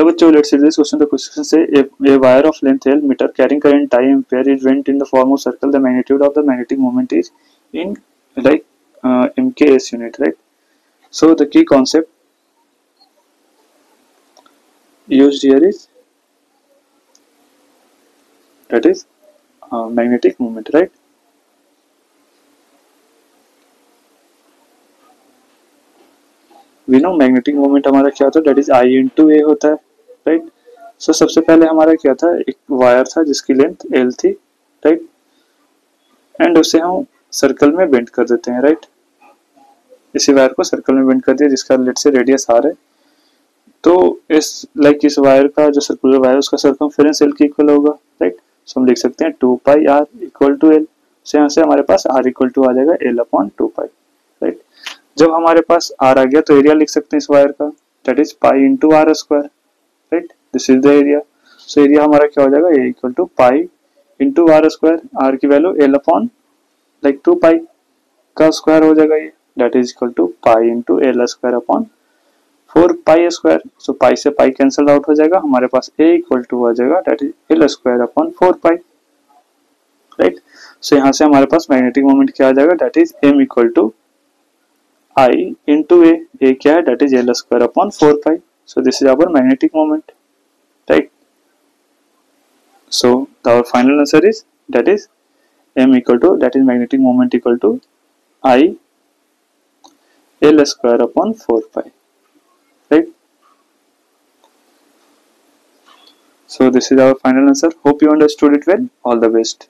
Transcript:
Hello बच्चों let's see this question the question says a wire of length L metre carrying current time ampere is went in the form of circle the magnitude of the magnetic moment is in like MKS unit right so the key concept used here is that is magnetic moment right we know magnetic moment हमारा क्या होता है? That is I इन ए होता है। Right so सबसे पहले हमारा क्या था? एक वायर था जिसकी लेंथ एल थी राइट एंड उसे हम सर्कल में बेंड कर देते हैं राइट इसी वायर को सर्कल में बेंड कर दिया, जिसका लेट से रेडियस आर है। तो इस लाइक इस वायर का जो सर्कुलर वायर है, उसका सर्कमफेरेंस एल के इक्वल होगा राइट सो हम लिख सकते हैं two pi R equal to L से यहाँ से हमारे पास आर इक्वल टू आ जाएगा L upon two pi right जब हमारे पास आर आ गया तो एरिया लिख सकते हैं इस वायर का। That is pi into R square right this is the area so area हमारा क्या हो जाएगा? A equal to pi into R square R की value L upon like two pi का स्क्वायर हो जाएगा ये. That is equal to pi into L square upon four pi square so pi से पाई कैंसल आउट हो जाएगा. हमारे पास ए equal to आ जाएगा. That is L square upon four pi right so यहाँ से हमारे पास मैग्नेटिक मोमेंट क्या आ जाएगा? That is M equal to I into. A. क्या है? That is L square upon 4 pi. So this is our magnetic moment, right? So our final answer is that is M equal to that is magnetic moment equal to I L square upon 4 pi, right? So this is our final answer. Hope you understood it well. All the best.